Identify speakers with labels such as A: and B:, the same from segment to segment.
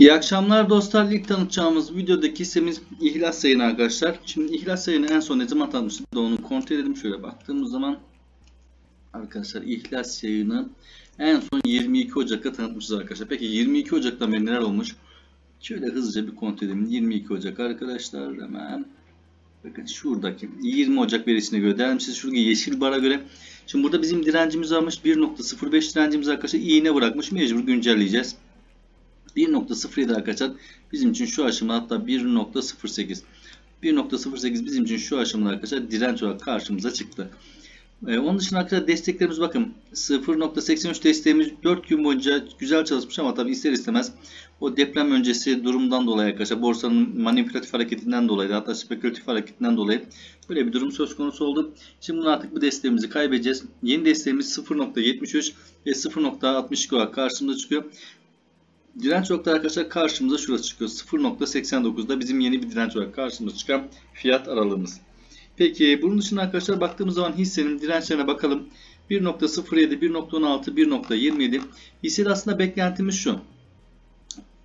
A: İyi akşamlar dostlar. İlk tanıtacağımız videodaki hissemiz ihlas yayını arkadaşlar. Şimdi ihlas yayını en son ne zaman tanıtmıştık onu kontrol edelim. Şöyle baktığımız zaman arkadaşlar ihlas yayını en son 22 Ocak'ta tanıtmışız arkadaşlar. Peki 22 Ocak'tan beri neler olmuş? Şöyle hızlıca bir kontrol edelim. 22 Ocak arkadaşlar hemen. Bakın şuradaki 20 Ocak verisine göre değerlenmişiz. Şuradaki yeşil bara göre. Şimdi burada bizim direncimiz varmış. 1.05 direncimiz arkadaşlar iğne bırakmış. Mecbur güncelleyeceğiz. 1.07 arkadaşlar bizim için şu aşama hatta 1.08 1.08 bizim için şu aşamada arkadaşlar direnç olarak karşımıza çıktı. Ee, onun dışında arkadaşlar desteklerimiz bakın 0.83 desteğimiz 4 gün boyunca güzel çalışmış ama tabi ister istemez o deprem öncesi durumdan dolayı arkadaşlar borsanın manipülatif hareketinden dolayı hatta spekülatif hareketinden dolayı böyle bir durum söz konusu oldu. Şimdi artık bu desteğimizi kaybedeceğiz. Yeni desteğimiz 0.73 ve 0.62 olarak karşımıza çıkıyor. Direnç nokta arkadaşlar karşımıza şurası çıkıyor. 0.89'da bizim yeni bir direnç olarak karşımıza çıkan fiyat aralığımız. Peki bunun dışında arkadaşlar baktığımız zaman hissenin dirençlerine bakalım. 1.07, 1.16, 1.27. Hissede aslında beklentimiz şu.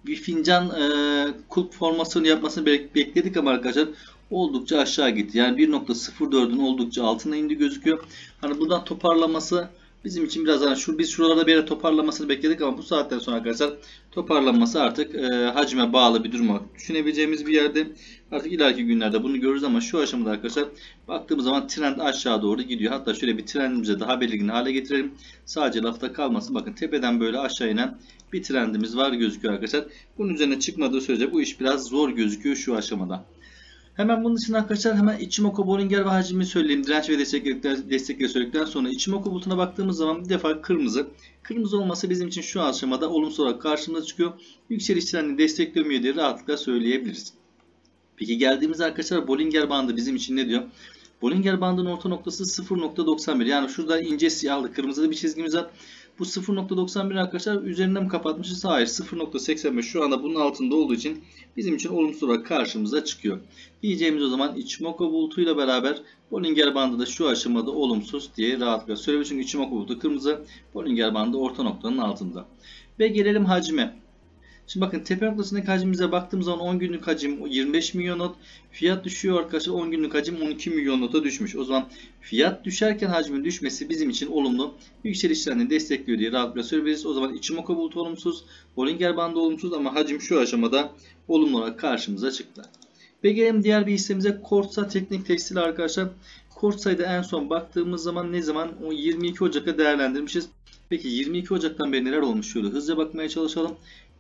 A: Bir fincan e, kulp formasyonu yapmasını bekledik ama arkadaşlar oldukça aşağı gitti. Yani 1.04'ün oldukça altına indi gözüküyor. Hani buradan toparlaması Bizim için biraz daha şu biz şuralarda bir yere toparlamasını bekledik ama bu saatten sonra arkadaşlar toparlanması artık e, hacme bağlı bir durum düşünebileceğimiz bir yerde. Artık ileriki günlerde bunu görürüz ama şu aşamada arkadaşlar baktığımız zaman trend aşağı doğru gidiyor. Hatta şöyle bir trendimizi daha belirgin hale getirelim. Sadece lafta kalmasın. Bakın tepeden böyle aşağı inen bir trendimiz var gözüküyor arkadaşlar. Bunun üzerine çıkmadığı sürece bu iş biraz zor gözüküyor şu aşamada. Hemen bunun için arkadaşlar hemen Ichimoku, Bollinger ve hacmini söyleyeyim. Direnç ve destekleri, destekleri söyledikten sonra Ichimoku bulutuna baktığımız zaman bir defa kırmızı. Kırmızı olması bizim için şu aşamada olumsuz olarak karşımıza çıkıyor. Yükseliş trendini desteklemiyor diye rahatlıkla söyleyebiliriz. Peki geldiğimiz arkadaşlar Bollinger bandı bizim için ne diyor? Bollinger bandının orta noktası 0.91. Yani şurada ince siyahlı kırmızılı bir çizgimiz var. Bu 0.91 arkadaşlar üzerinden mi kapatmışız? Hayır 0.85 şu anda bunun altında olduğu için bizim için olumsuz olarak karşımıza çıkıyor. Diyeceğimiz o zaman Ichimoku bulutuyla beraber Bollinger bandı da şu aşamada olumsuz diye rahatlıkla söyleyebiliriz. Çünkü Ichimoku bulutu kırmızı, Bollinger bandı orta noktanın altında. Ve gelelim hacme. Şimdi bakın tepe noktasındaki hacmimize baktığımız zaman 10 günlük hacim 25 milyon not. Fiyat düşüyor arkadaşlar 10 günlük hacim 12 milyon nota düşmüş. O zaman fiyat düşerken hacmin düşmesi bizim için olumlu. Yükseliş trendini destekliyor diye rahatlıkla söyleyebiliriz. O zaman Ichimoku bulutu olumsuz. Bollinger bandı olumsuz ama hacim şu aşamada olumlu olarak karşımıza çıktı. Ve gelelim diğer bir hissemize Kortsa Teknik Tekstil arkadaşlar. Kortsa'yı en son baktığımız zaman ne zaman? O 22 Ocak'a değerlendirmişiz. Peki 22 Ocak'tan beri neler olmuş? Şöyle hızlıca bakmaya çalışalım.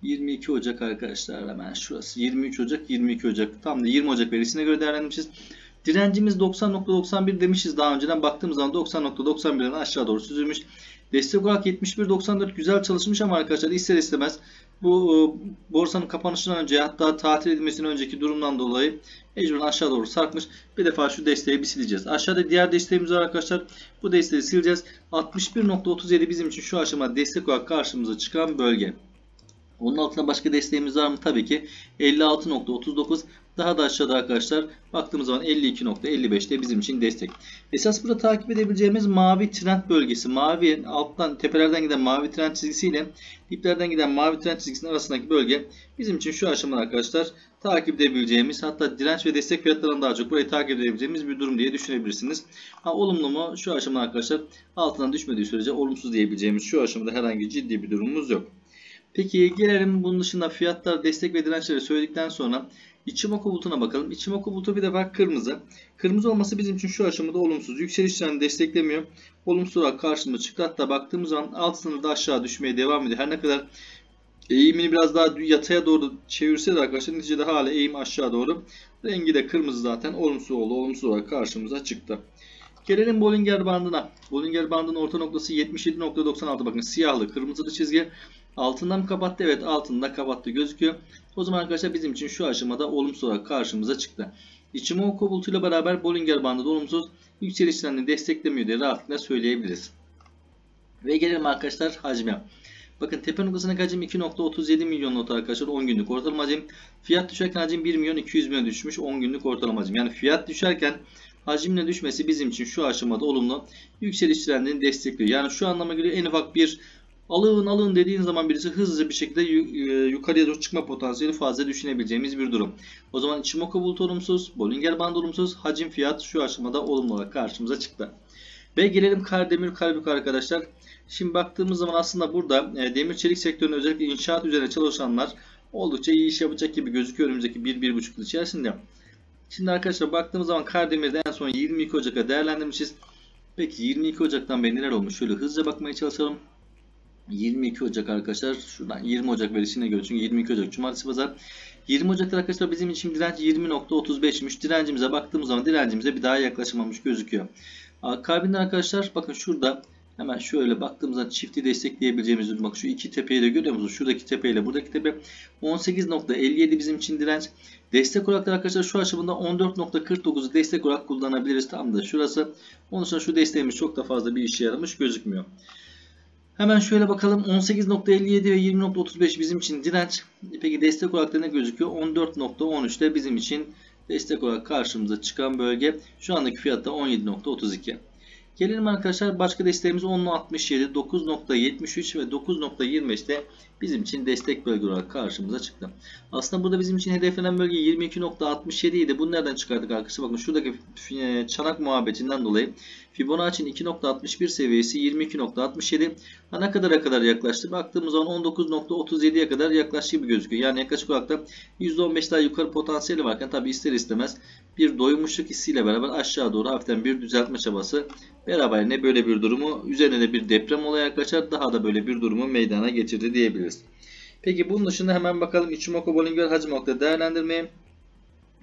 A: 22 Ocak arkadaşlar hemen şurası 23 Ocak 22 Ocak tam da 20 Ocak verisine göre değerlendirmişiz. Direncimiz 90.91 demişiz daha önceden baktığımız zaman 90.91'den aşağı doğru süzülmüş. Destek olarak 71.94 güzel çalışmış ama arkadaşlar ister istemez bu e, borsanın kapanışından önce hatta tatil edilmesinden önceki durumdan dolayı mecburen aşağı doğru sarkmış. Bir defa şu desteği bir sileceğiz. Aşağıda diğer desteğimiz var arkadaşlar. Bu desteği sileceğiz. 61.37 bizim için şu aşama destek olarak karşımıza çıkan bölge. Onun altında başka desteğimiz var mı? Tabii ki 56.39 daha da aşağıda arkadaşlar baktığımız zaman 52.55 de bizim için destek. Esas burada takip edebileceğimiz mavi trend bölgesi. Mavi alttan tepelerden giden mavi trend çizgisiyle diplerden giden mavi trend çizgisinin arasındaki bölge bizim için şu aşamada arkadaşlar takip edebileceğimiz hatta direnç ve destek fiyatlarından daha çok burayı takip edebileceğimiz bir durum diye düşünebilirsiniz. Ha, olumlu mu? Şu aşamada arkadaşlar altından düşmediği sürece olumsuz diyebileceğimiz şu aşamada herhangi ciddi bir durumumuz yok. Peki gelelim bunun dışında fiyatlar, destek ve dirençleri söyledikten sonra Ichimoku bulutuna bakalım. Ichimoku bulutu bir defa kırmızı. Kırmızı olması bizim için şu aşamada olumsuz. Yükseliş trendini desteklemiyor. Olumsuz olarak karşımıza çıktı. Hatta baktığımız zaman alt sınırda aşağı düşmeye devam ediyor. Her ne kadar eğimini biraz daha yataya doğru çevirse de arkadaşlar neticede hala eğim aşağı doğru. Rengi de kırmızı zaten olumsuz oldu. Olumsuz olarak karşımıza çıktı. Gelelim Bollinger bandına. Bollinger bandının orta noktası 77.96. Bakın siyahlı kırmızılı çizgi. Altından mı kapattı? Evet altında kapattı gözüküyor. O zaman arkadaşlar bizim için şu aşamada olumsuz olarak karşımıza çıktı. Ichimoku bulutuyla beraber Bollinger bandı da olumsuz yükseliş trendini desteklemiyor diye rahatlıkla söyleyebiliriz. Ve gelelim arkadaşlar hacme. Bakın tepe noktasındaki hacim 2.37 milyon not arkadaşlar 10 günlük ortalama hacim. Fiyat düşerken hacim 1 milyon 200 milyon düşmüş 10 günlük ortalama hacim. Yani fiyat düşerken hacimle düşmesi bizim için şu aşamada olumlu yükseliş trendini destekliyor. Yani şu anlama göre en ufak bir alın alın dediğin zaman birisi hızlı bir şekilde e, yukarıya doğru çıkma potansiyeli fazla düşünebileceğimiz bir durum. O zaman Ichimoku bulut olumsuz, Bollinger Band olumsuz, hacim fiyat şu aşamada olumlu olarak karşımıza çıktı. Ve gelelim Kardemir Karabük arkadaşlar. Şimdi baktığımız zaman aslında burada e, demir çelik sektöründe özellikle inşaat üzerine çalışanlar oldukça iyi iş yapacak gibi gözüküyor önümüzdeki 1-1,5 yıl içerisinde. Şimdi arkadaşlar baktığımız zaman Kardemir'de en son 22 Ocak'a değerlendirmişiz. Peki 22 Ocak'tan beri neler olmuş? Şöyle hızlıca bakmaya çalışalım. 22 Ocak arkadaşlar. Şuradan 20 Ocak verisine göre çünkü 22 Ocak Cumartesi Pazar. 20 Ocak'ta arkadaşlar bizim için direnç 20.35'miş. Direncimize baktığımız zaman direncimize bir daha yaklaşamamış gözüküyor. Akabinde arkadaşlar bakın şurada hemen şöyle baktığımızda çifti destekleyebileceğimiz. Bak şu iki tepeyi de görüyor musunuz? Şuradaki tepe ile buradaki tepe 18.57 bizim için direnç. Destek olarak da arkadaşlar şu aşamada 14.49'u destek olarak kullanabiliriz. Tam da şurası. Onun için şu desteğimiz çok da fazla bir işe yaramış gözükmüyor. Hemen şöyle bakalım 18.57 ve 20.35 bizim için direnç. Peki destek olarak da ne gözüküyor? 14.13 bizim için destek olarak karşımıza çıkan bölge. Şu andaki fiyatta 17.32. Gelelim arkadaşlar başka desteğimiz 10.67, 9.73 ve 9.25'te bizim için destek bölge olarak karşımıza çıktı. Aslında burada bizim için hedeflenen bölge 22.67 idi. Bunu nereden çıkardık arkadaşlar? Bakın şuradaki e, çanak muhabbetinden dolayı Fibonacci'nin 2.61 seviyesi 22.67 ne kadara kadar yaklaştı? Baktığımız zaman 19.37'ye kadar yaklaştığı gibi gözüküyor. Yani yaklaşık olarak da %15 daha yukarı potansiyeli varken tabi ister istemez bir doymuşluk hissiyle beraber aşağı doğru hafiften bir düzeltme çabası beraberinde böyle bir durumu üzerine de bir deprem olayı arkadaşlar daha da böyle bir durumu meydana getirdi diyebiliriz. Peki bunun dışında hemen bakalım Ichimoku Bollinger Hacim nokta değerlendirmeye.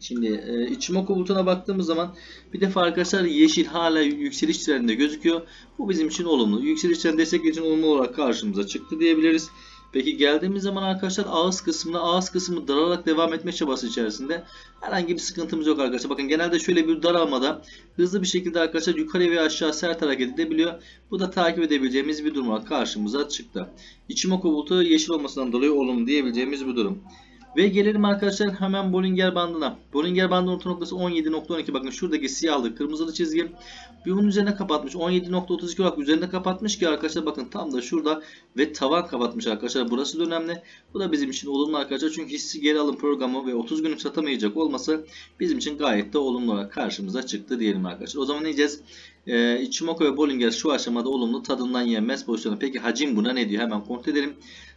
A: Şimdi e, Ichimoku bulutuna baktığımız zaman bir defa arkadaşlar yeşil hala yükseliş trendinde gözüküyor. Bu bizim için olumlu. Yükseliş trendi destek için olumlu olarak karşımıza çıktı diyebiliriz. Peki geldiğimiz zaman arkadaşlar ağız kısmında ağız kısmı daralarak devam etme çabası içerisinde herhangi bir sıkıntımız yok arkadaşlar. Bakın genelde şöyle bir daralmada hızlı bir şekilde arkadaşlar yukarı ve aşağı sert hareket edebiliyor. Bu da takip edebileceğimiz bir durum karşımıza çıktı. İçimoku bulutu yeşil olmasından dolayı olumlu diyebileceğimiz bir durum. Ve gelelim arkadaşlar hemen Bollinger bandına. Bollinger bandının orta noktası 17.12. Bakın şuradaki siyahlı kırmızılı çizgi. Bir bunun üzerine kapatmış. 17.32 olarak üzerinde kapatmış ki arkadaşlar bakın tam da şurada ve tavan kapatmış arkadaşlar. Burası da önemli. Bu da bizim için olumlu arkadaşlar. Çünkü hissi geri alım programı ve 30 günlük satamayacak olması bizim için gayet de olumlu olarak karşımıza çıktı diyelim arkadaşlar. O zaman ne diyeceğiz? Ee, Ichimoku ve Bollinger şu aşamada olumlu tadından yenmez pozisyonu. Peki hacim buna ne diyor? Hemen kontrol edelim.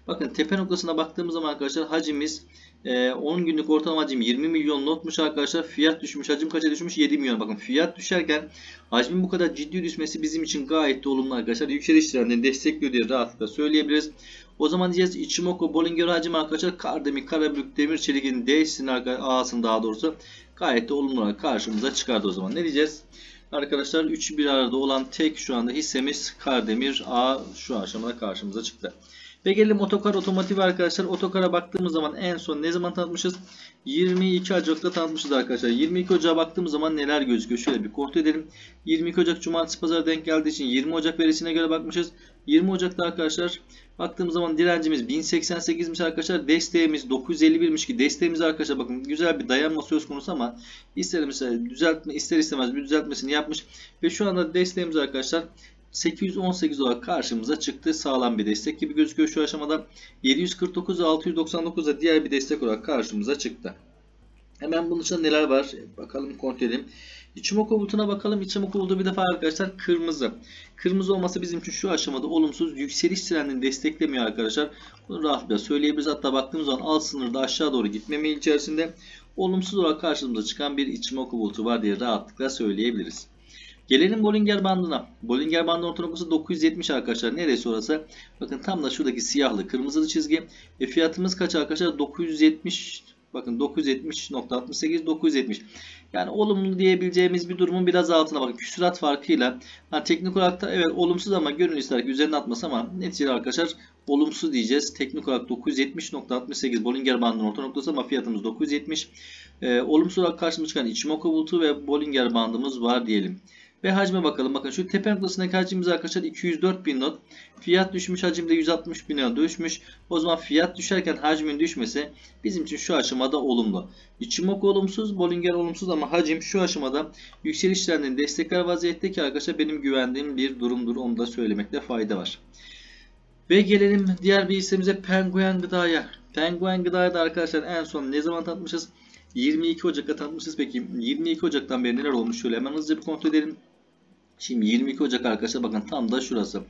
A: Bakın tepe noktasına baktığımız zaman arkadaşlar hacimiz 10 ee, günlük ortalama hacim 20 milyon notmuş arkadaşlar. Fiyat düşmüş. Hacim kaça düşmüş? 7 milyon. Bakın fiyat düşerken hacmin bu kadar ciddi düşmesi bizim için gayet de olumlu arkadaşlar. Yükseliş trendini destekliyor diye rahatlıkla söyleyebiliriz. O zaman diyeceğiz Ichimoku, Bollinger hacim arkadaşlar Kardemir, Karabük, Demir Çelik'in D'sinin A'sının daha doğrusu gayet de olumlu olarak karşımıza çıkardı o zaman. Ne diyeceğiz? Arkadaşlar 3 bir arada olan tek şu anda hissemiz Kardemir A şu aşamada karşımıza çıktı. Ve gelelim otokar otomotiv arkadaşlar. Otokara baktığımız zaman en son ne zaman tanıtmışız? 22 Ocak'ta tanıtmışız arkadaşlar. 22 Ocak'a baktığımız zaman neler gözüküyor? Şöyle bir kontrol edelim. 22 Ocak Cumartesi Pazar denk geldiği için 20 Ocak verisine göre bakmışız. 20 Ocak'ta arkadaşlar baktığımız zaman direncimiz 1088'miş arkadaşlar. Desteğimiz 951'miş ki desteğimiz arkadaşlar bakın güzel bir dayanma söz konusu ama ister düzeltme ister istemez bir düzeltmesini yapmış. Ve şu anda desteğimiz arkadaşlar 818 olarak karşımıza çıktı. Sağlam bir destek gibi gözüküyor şu aşamada. 749 ve 699 da diğer bir destek olarak karşımıza çıktı. Hemen bunun dışında neler var? Bakalım kontrol edelim. İçimoku bulutuna bakalım. İçimoku bulutu bir defa arkadaşlar kırmızı. Kırmızı olması bizim için şu aşamada olumsuz yükseliş trendini desteklemiyor arkadaşlar. Bunu rahatlıkla söyleyebiliriz. Hatta baktığımız zaman alt sınırda aşağı doğru gitme meyil içerisinde olumsuz olarak karşımıza çıkan bir Ichimoku bulutu var diye rahatlıkla söyleyebiliriz. Gelelim Bollinger bandına. Bollinger bandının orta noktası 970 arkadaşlar. Neresi orası? Bakın tam da şuradaki siyahlı kırmızılı çizgi. E fiyatımız kaç arkadaşlar? 970 Bakın 970.68 970. Yani olumlu diyebileceğimiz bir durumun biraz altına bakın. Küsurat farkıyla. Yani teknik olarak da evet olumsuz ama gönül ister üzerine atması ama neticede arkadaşlar olumsuz diyeceğiz. Teknik olarak 970.68 Bollinger bandının orta noktası ama fiyatımız 970. Ee, olumsuz olarak karşımıza çıkan Ichimoku bulutu ve Bollinger bandımız var diyelim. Ve hacme bakalım. Bakın şu tepe noktasındaki hacmimiz arkadaşlar 204 bin not. Fiyat düşmüş hacimde 160 bin lira düşmüş. O zaman fiyat düşerken hacmin düşmesi bizim için şu aşamada olumlu. İçimok olumsuz, Bollinger olumsuz ama hacim şu aşamada yükseliş trendini destekler vaziyette ki arkadaşlar benim güvendiğim bir durumdur. Onu da söylemekte fayda var. Ve gelelim diğer bir hissemize Penguen Gıda'ya. Penguen Gıda'ya da arkadaşlar en son ne zaman tanıtmışız? 22 Ocak'ta tanıtmışız. Peki 22 Ocak'tan beri neler olmuş? Şöyle hemen hızlıca bir kontrol edelim. Şimdi 22 Ocak arkadaşlar bakın tam da şurası.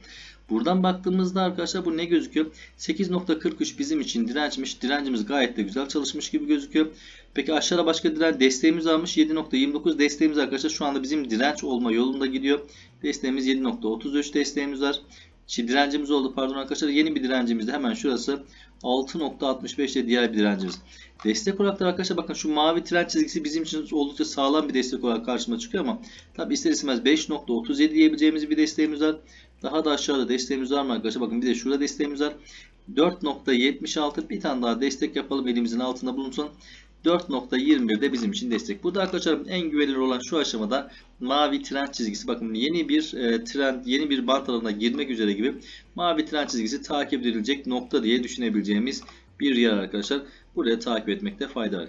A: Buradan baktığımızda arkadaşlar bu ne gözüküyor? 8.43 bizim için dirençmiş. Direncimiz gayet de güzel çalışmış gibi gözüküyor. Peki aşağıda başka direnç desteğimiz almış. 7.29 desteğimiz arkadaşlar şu anda bizim direnç olma yolunda gidiyor. Desteğimiz 7.33 desteğimiz var. Şimdi direncimiz oldu pardon arkadaşlar. Yeni bir direncimiz de hemen şurası 6.65 de diğer bir direncimiz. Destek olarak da arkadaşlar bakın şu mavi trend çizgisi bizim için oldukça sağlam bir destek olarak karşıma çıkıyor ama tabi ister istemez 5.37 diyebileceğimiz bir desteğimiz var. Daha da aşağıda desteğimiz var mı arkadaşlar? Bakın bir de şurada desteğimiz var. 4.76 bir tane daha destek yapalım elimizin altında bulunsun. 4.21 de bizim için destek. Burada arkadaşlar en güvenilir olan şu aşamada mavi trend çizgisi. Bakın yeni bir e, trend, yeni bir bant alanına girmek üzere gibi mavi trend çizgisi takip edilecek nokta diye düşünebileceğimiz bir yer arkadaşlar. Buraya takip etmekte fayda var.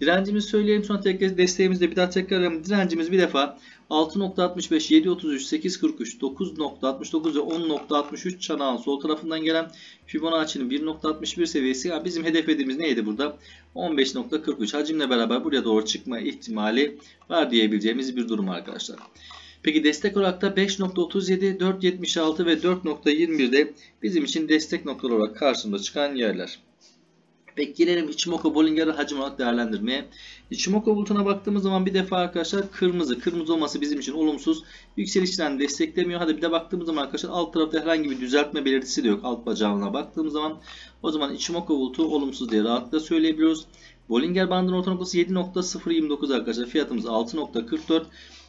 A: Direncimizi söyleyelim sonra tekrar desteğimizde bir daha tekrarlayalım. Direncimiz bir defa 6.65, 7.33, 8.43, 9.69 ve 10.63 çanağın sol tarafından gelen Fibonacci'nin 1.61 seviyesi. Yani bizim hedeflediğimiz neydi burada? 15.43 hacimle beraber buraya doğru çıkma ihtimali var diyebileceğimiz bir durum arkadaşlar. Peki destek olarak da 5.37, 4.76 ve 4.21'de bizim için destek noktaları olarak karşımıza çıkan yerler. Peki gelelim Ichimoku Bollinger'ı hacim olarak değerlendirmeye. Ichimoku bulutuna baktığımız zaman bir defa arkadaşlar kırmızı. Kırmızı olması bizim için olumsuz. Yükselişten desteklemiyor. Hadi bir de baktığımız zaman arkadaşlar alt tarafta herhangi bir düzeltme belirtisi de yok. Alt bacağına baktığımız zaman o zaman Ichimoku bulutu olumsuz diye rahatlıkla söyleyebiliyoruz. Bollinger bandının orta noktası 7.029 arkadaşlar. Fiyatımız 6.44.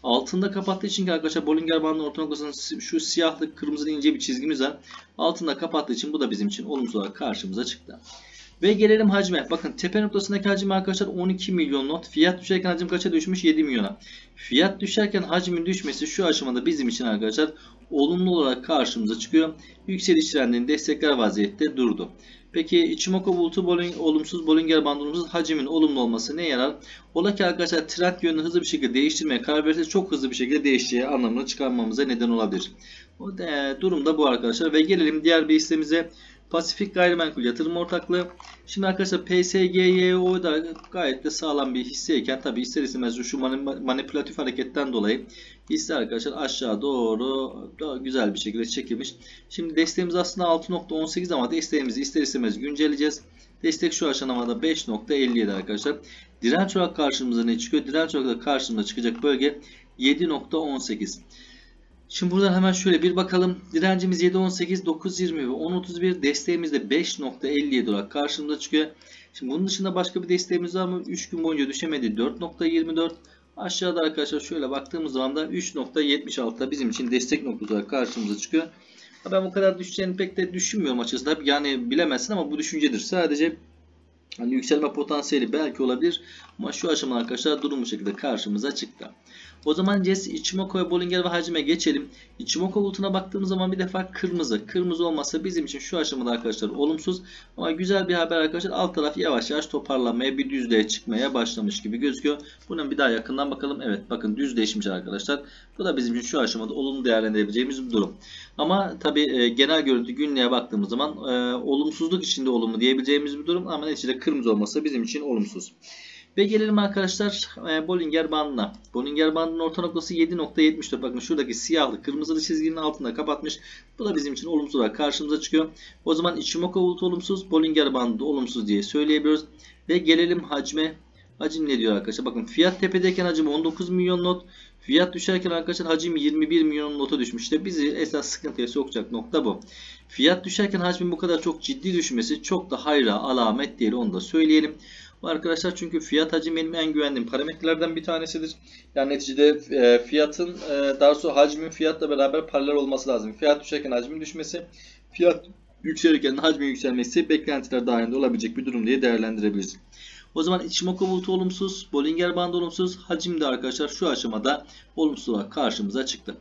A: Altında kapattığı için ki arkadaşlar Bollinger bandının orta noktasının şu siyahlık kırmızı ince bir çizgimiz var. Altında kapattığı için bu da bizim için olumsuz olarak karşımıza çıktı. Ve gelelim hacme. Bakın tepe noktasındaki hacim arkadaşlar 12 milyon not. Fiyat düşerken hacim kaça düşmüş? 7 milyona. Fiyat düşerken hacmin düşmesi şu aşamada bizim için arkadaşlar olumlu olarak karşımıza çıkıyor. Yükseliş trendini destekler vaziyette durdu. Peki Ichimoku bulutu Bolling, olumsuz Bollinger bandımız hacimin olumlu olması ne yarar? Ola ki arkadaşlar trend yönünü hızlı bir şekilde değiştirmeye karar verirse çok hızlı bir şekilde değişeceği anlamını çıkarmamıza neden olabilir. O de, durumda bu arkadaşlar ve gelelim diğer bir hissemize. Pasifik Gayrimenkul Yatırım Ortaklığı. Şimdi arkadaşlar PSGYO da gayet de sağlam bir hisseyken tabi ister istemez şu manipülatif hareketten dolayı hisse arkadaşlar aşağı doğru daha güzel bir şekilde çekilmiş. Şimdi desteğimiz aslında 6.18 ama desteğimizi ister istemez güncelleyeceğiz. Destek şu aşamada 5.57 arkadaşlar. Direnç olarak karşımıza ne çıkıyor? Direnç olarak karşımıza çıkacak bölge 7.18. Şimdi buradan hemen şöyle bir bakalım. Direncimiz 7.18, 9.20 ve 10.31. Desteğimiz de 5.57 olarak karşımıza çıkıyor. Şimdi bunun dışında başka bir desteğimiz var mı? 3 gün boyunca düşemedi. 4.24. Aşağıda arkadaşlar şöyle baktığımız zaman da 3.76'da bizim için destek noktası olarak karşımıza çıkıyor. Ben bu kadar düşeceğini pek de düşünmüyorum açıkçası. Yani bilemezsin ama bu düşüncedir. Sadece Hani yükselme potansiyeli belki olabilir ama şu aşamada arkadaşlar durum bu şekilde karşımıza çıktı. O zaman Jess Ichimoku ve Bollinger ve hacime geçelim. Ichimoku bulutuna baktığımız zaman bir defa kırmızı. Kırmızı olmasa bizim için şu aşamada arkadaşlar olumsuz. Ama güzel bir haber arkadaşlar. Alt taraf yavaş yavaş toparlanmaya bir düzlüğe çıkmaya başlamış gibi gözüküyor. Bunun bir daha yakından bakalım. Evet bakın düzleşmiş arkadaşlar. Bu da bizim için şu aşamada olumlu değerlendirebileceğimiz bir durum. Ama tabi e, genel görüntü günlüğe baktığımız zaman e, olumsuzluk içinde olumlu diyebileceğimiz bir durum. Ama neticede kırmızı olması bizim için olumsuz. Ve gelelim arkadaşlar e, Bollinger bandına. Bollinger bandının orta noktası 7.74. Bakın şuradaki siyahlı kırmızılı çizginin altında kapatmış. Bu da bizim için olumsuz olarak karşımıza çıkıyor. O zaman Ichimoku bulut olumsuz, Bollinger bandı olumsuz diye söyleyebiliyoruz. Ve gelelim hacme. Hacim ne diyor arkadaşlar? Bakın fiyat tepedeyken hacim 19 milyon not. Fiyat düşerken arkadaşlar hacim 21 milyon nota düşmüş. İşte bizi esas sıkıntıya sokacak nokta bu. Fiyat düşerken hacmin bu kadar çok ciddi düşmesi çok da hayra alamet değil onu da söyleyelim. Arkadaşlar çünkü fiyat hacim benim en güvendiğim parametrelerden bir tanesidir. Yani neticede e, fiyatın e, daha sonra hacmin fiyatla beraber paralel olması lazım. Fiyat düşerken hacmin düşmesi, fiyat yükselirken hacmin yükselmesi beklentiler dahilinde olabilecek bir durum diye değerlendirebiliriz. O zaman Ichimoku bulutu olumsuz, Bollinger bandı olumsuz, hacim de arkadaşlar şu aşamada olumsuz olarak karşımıza çıktı.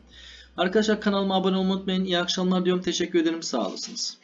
A: Arkadaşlar kanalıma abone olmayı unutmayın. İyi akşamlar diyorum. Teşekkür ederim. Sağ olasınız.